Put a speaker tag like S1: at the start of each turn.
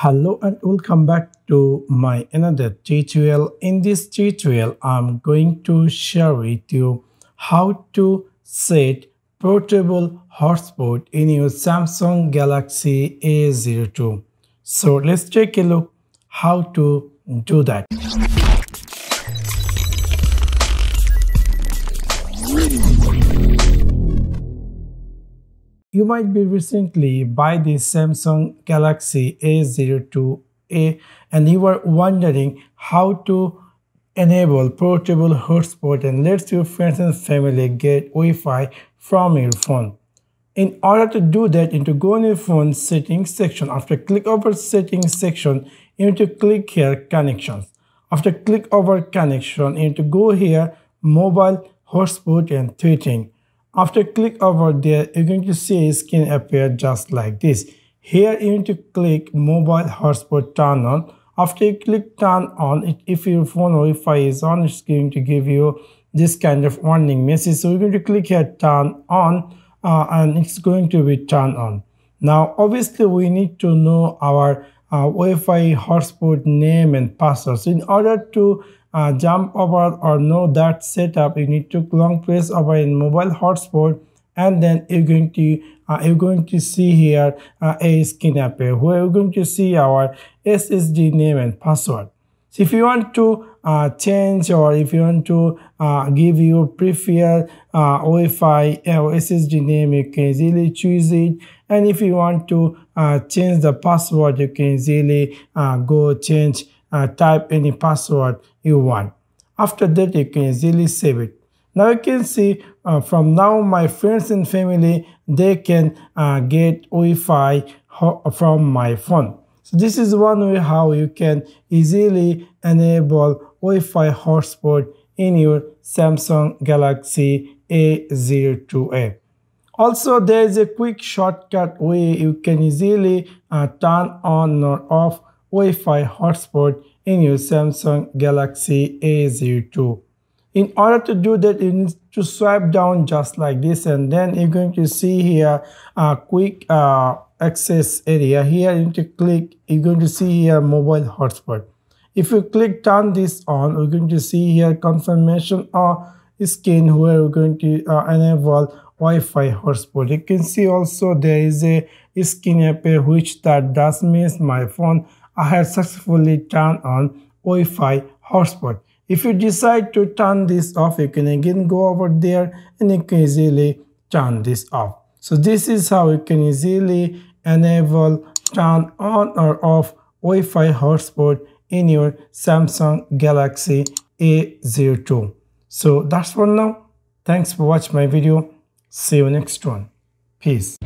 S1: Hello and welcome back to my another tutorial. In this tutorial, I'm going to share with you how to set portable hotspot in your Samsung Galaxy A02. So let's take a look how to do that. You might be recently buy the Samsung Galaxy A02a and you are wondering how to enable portable hotspot and let your friends and family get Wi-Fi from your phone. In order to do that, you need to go on your phone settings section. After click over settings section, you need to click here connections. After click over connection, you need to go here mobile hotspot and tethering. After click over there, you're going to see a screen appear just like this. Here you need to click mobile hotspot turn on. After you click turn on, if your phone Wi-Fi is on, it's going to give you this kind of warning message. So you're going to click here turn on uh, and it's going to be turned on. Now obviously we need to know our uh, Wi-Fi hotspot name and password. So in order to uh, jump over or know that setup you need to long press over in mobile hotspot and then you're going to uh, you're going to see here uh, a skin appear where you're going to see our SSID name and password. So if you want to uh, change or if you want to uh, give your preferred uh, Wi-Fi or SSID name, you can easily choose it. And if you want to uh, change the password, you can easily uh, go change uh, type any password you want. After that, you can easily save it. Now you can see uh, from now my friends and family, they can uh, get Wi-Fi from my phone. So this is one way how you can easily enable Wi-Fi hotspot in your Samsung Galaxy A02a. Also, there is a quick shortcut way you can easily uh, turn on or off Wi-Fi hotspot in your Samsung Galaxy A02. In order to do that, you need to swipe down just like this and then you're going to see here a quick uh, access area. Here you need to click, you're going to see here mobile hotspot. If you click turn this on, we're going to see here confirmation or skin where we're going to uh, enable Wi-Fi hotspot. You can see also there is a skin app which that does miss my phone I have successfully turned on Wi-Fi hotspot. If you decide to turn this off, you can again go over there and you can easily turn this off. So this is how you can easily enable, turn on or off Wi-Fi hotspot in your Samsung Galaxy A02. So that's for now. Thanks for watching my video. See you next one. Peace.